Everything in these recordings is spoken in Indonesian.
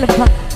Nok, nok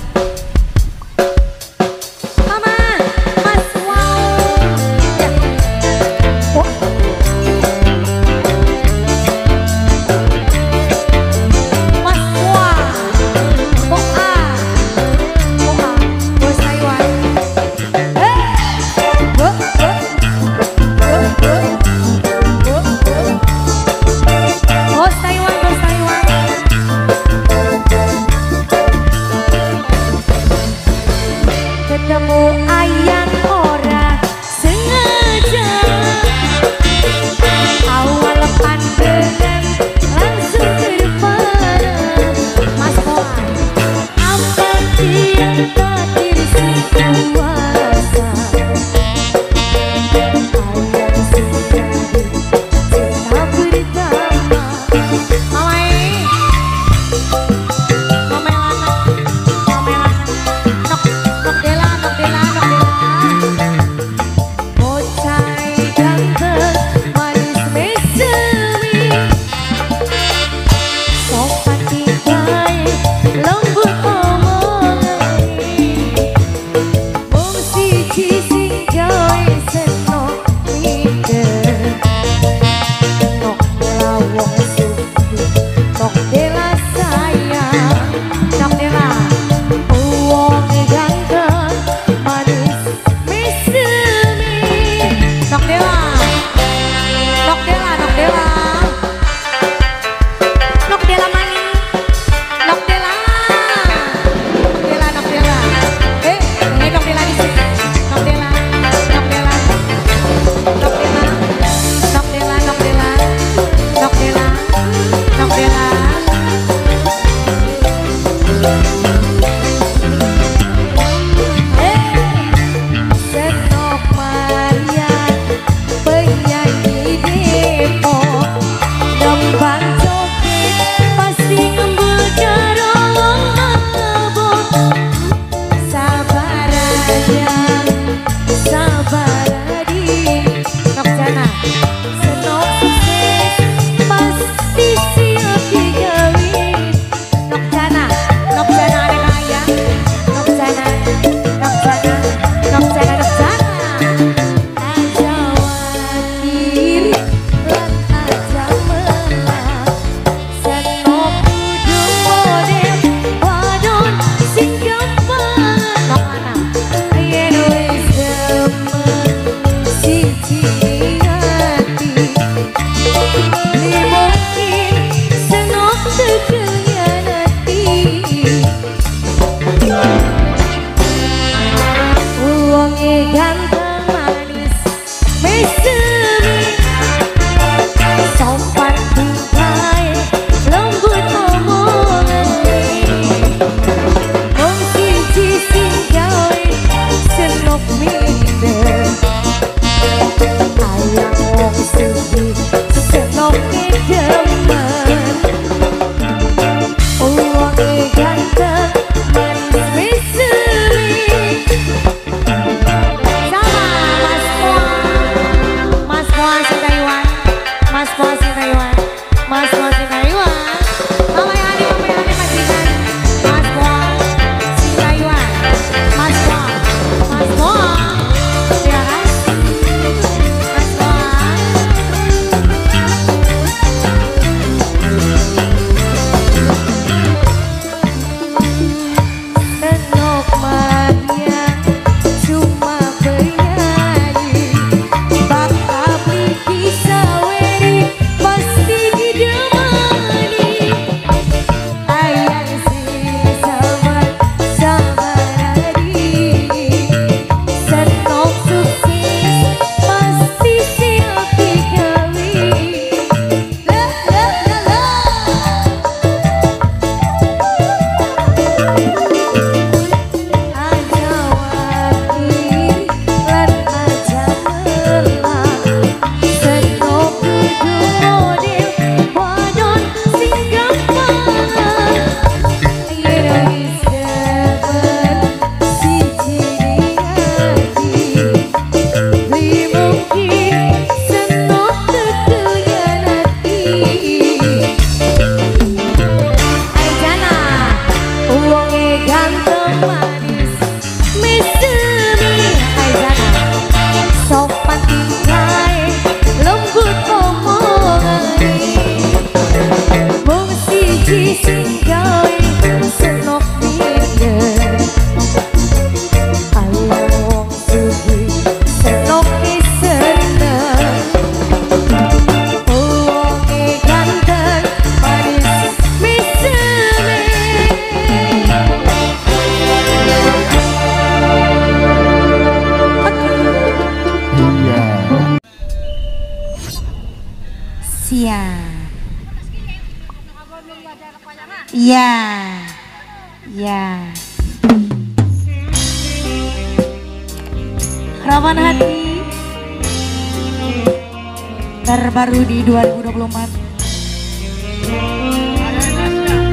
Lukman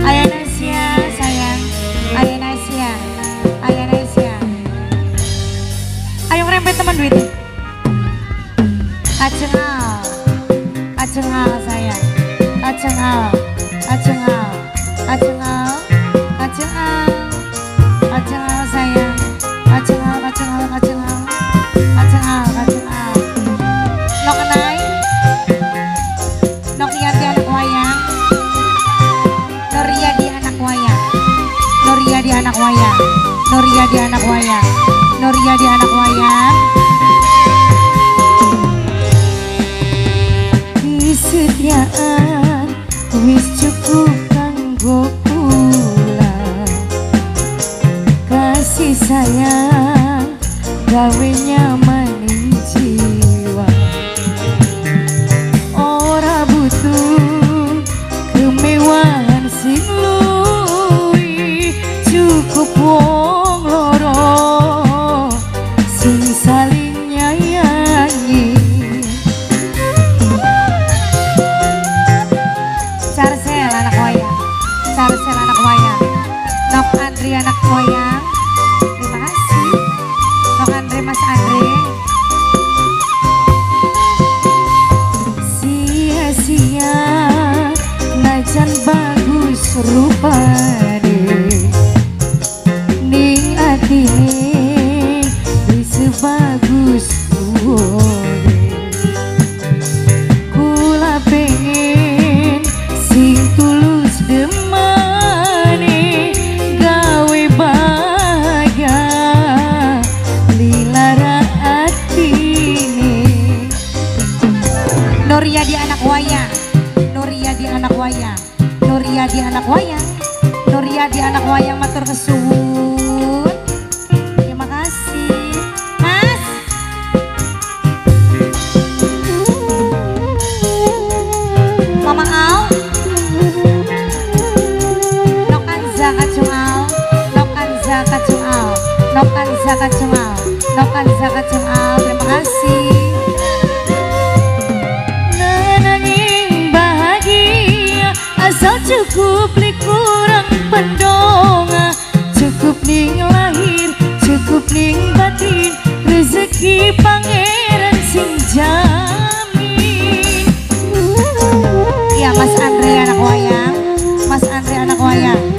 Ayah Nasya sayang. Ayah Nasya Ayah Nasya Ayo merempet teman duit. Acengal Acengal sayang. Acengal Acengal Acengal Noria di anak wayang. Noria di anak wayang. Kesetiaan wis cukup kanggo pulang. Kasih sayang gawe Nokan Zakat jemaah, Nokan Zakat jemaah, terima kasih. Nenangin bahagia asal cukup li kurang pendonga. Cukup ning lahir cukup ning batin rezeki pangeran sing jamin. Ya Mas Andre anak wayang. Mas Andre anak wayang.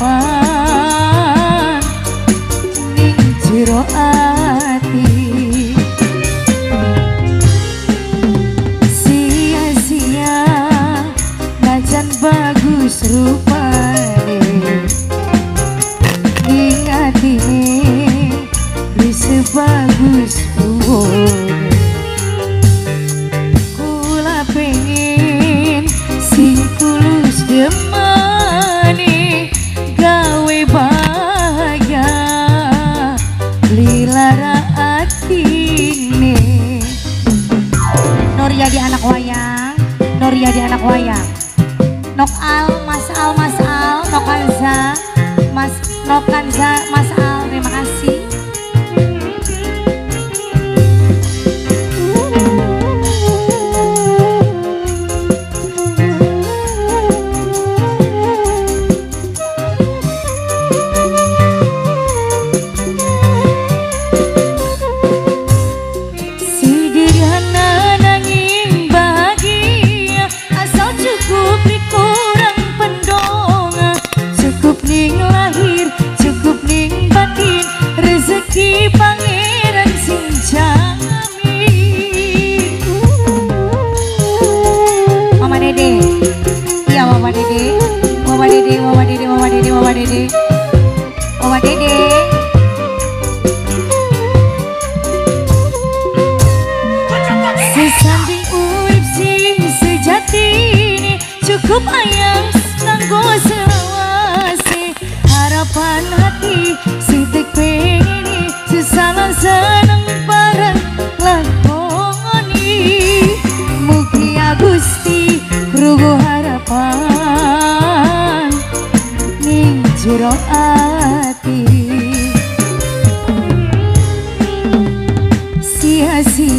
Ah.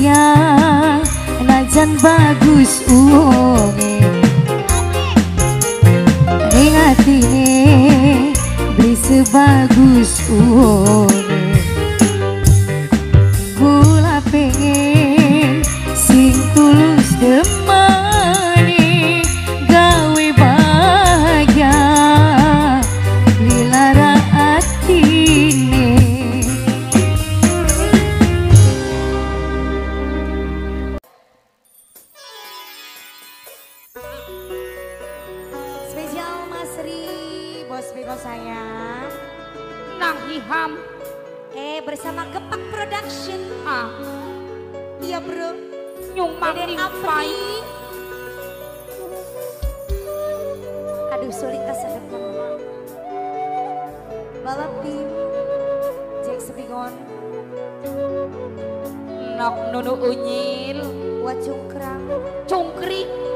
Surabaya Najan bagus uonge Ring ini beli sebagus uonge nok nunu unyil. Wa cungkrang. Cungkring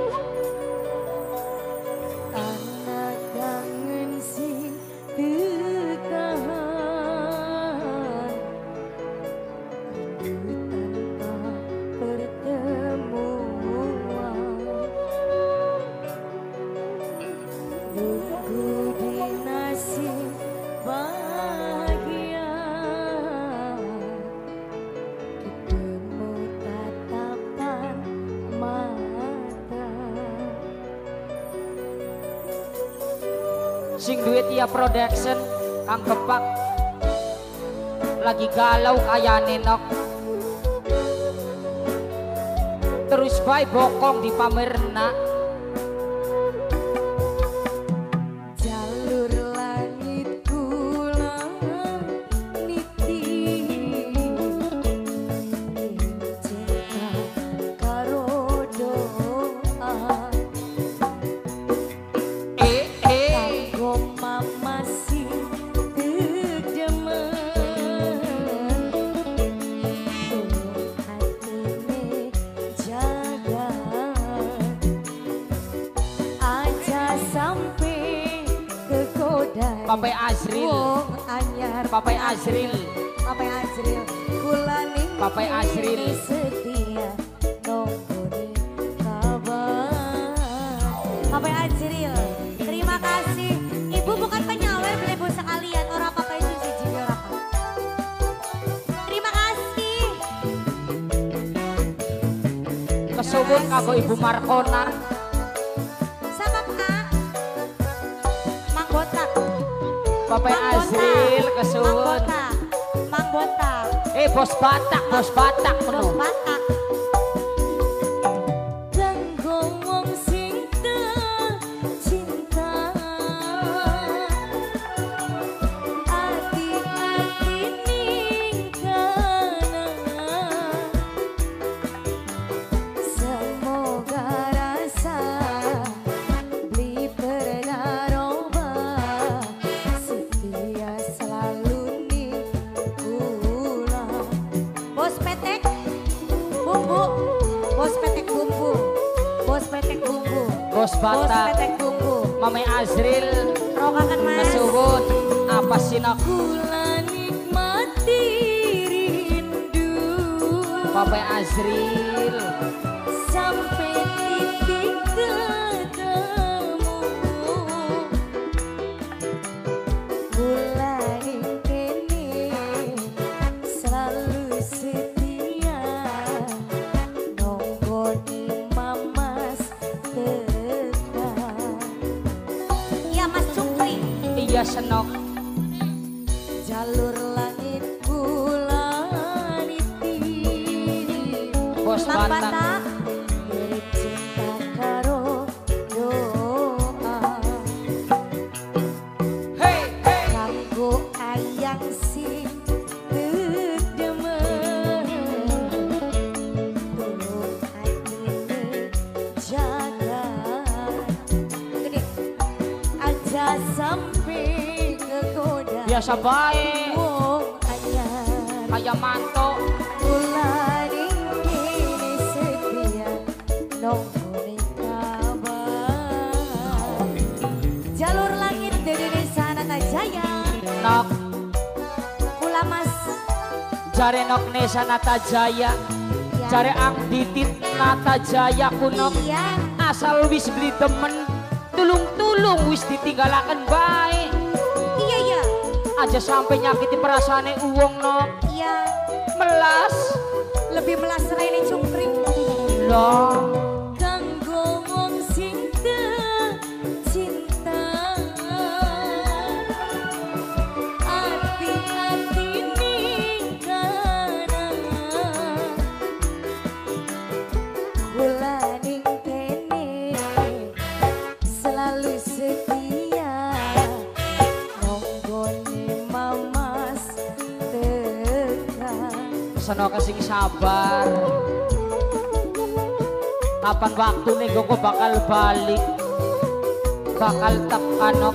Azril. Papai Azril, Kula ning Papai Azril. setia nonggoni kabar. Papa Azril, Terima kasih. Ibu bukan penyawer beliau sekalian. Orang papai itu siji orang Terima kasih. Kesubur kanggo Ibu Markona. bos Batak, bos Batak penuh. Bos Batak. Azril. Rokakan mas? Masuhut apa sinakula nikmati rindu. Papai Azril. Senok nok Nesa Natajaya Ya. Jare Ang Ditit Natajaya kunok Iya. Asal wis beli temen Tulung-tulung wis ditinggalakan baik Iya iya. Aja sampai nyakiti perasaane uwong nok Iya. Melas Lebih melas ini cungkring. Loh Seno kasing sabar. Kapan waktu nih gue bakal balik? Bakal tekanok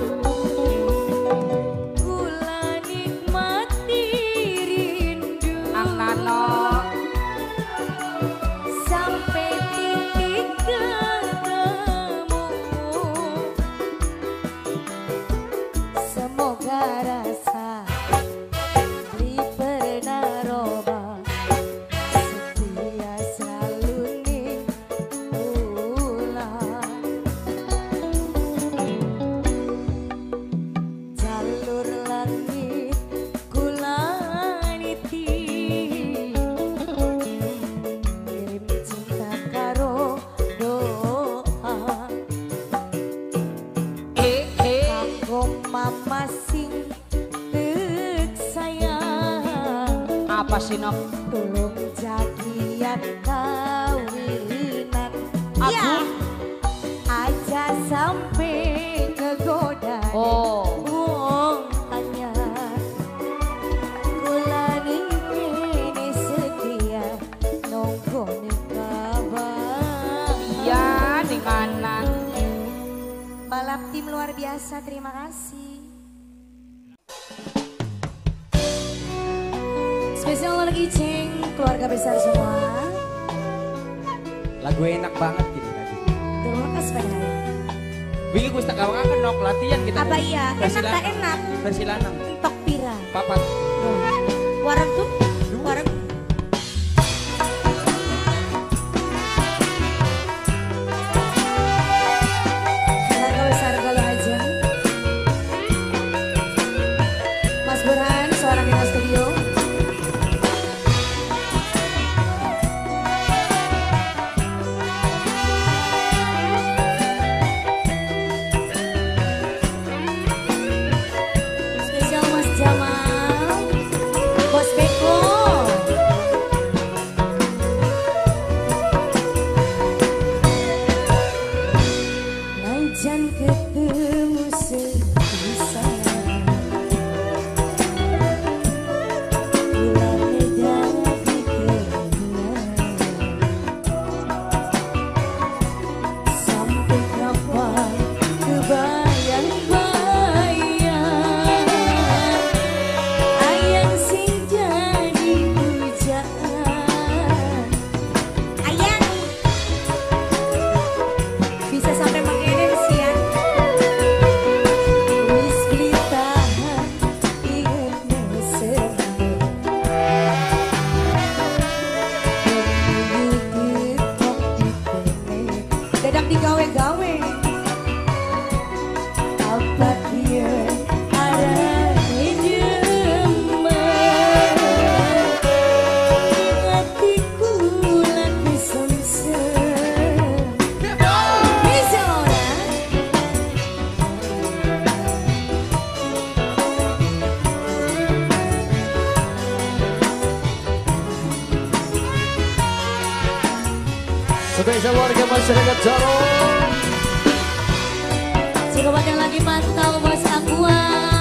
spesial lagi ceng keluarga besar semua. Lagu enak banget gitu tadi terima kasih banyak Wingi gue tak kawang akan nok latihan kita apa iya? Enak tak enak? Versi lanang. Entok pira. Papat. Warung tuh spesial warga masyarakat Jaro Jika yang lagi mantau bos Aqua